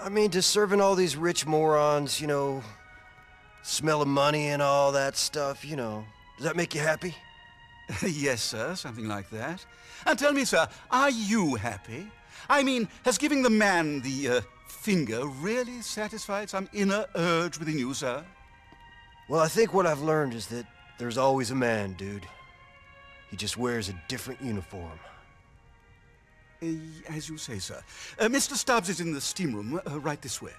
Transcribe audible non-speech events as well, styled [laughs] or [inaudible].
I mean, just serving all these rich morons, you know, smelling money and all that stuff, you know. Does that make you happy? [laughs] yes, sir, something like that. And tell me, sir, are you happy? I mean, has giving the man the uh, finger really satisfied some inner urge within you, sir? Well, I think what I've learned is that there's always a man, dude. He just wears a different uniform. Uh, as you say, sir. Uh, Mr. Stubbs is in the steam room, uh, right this way.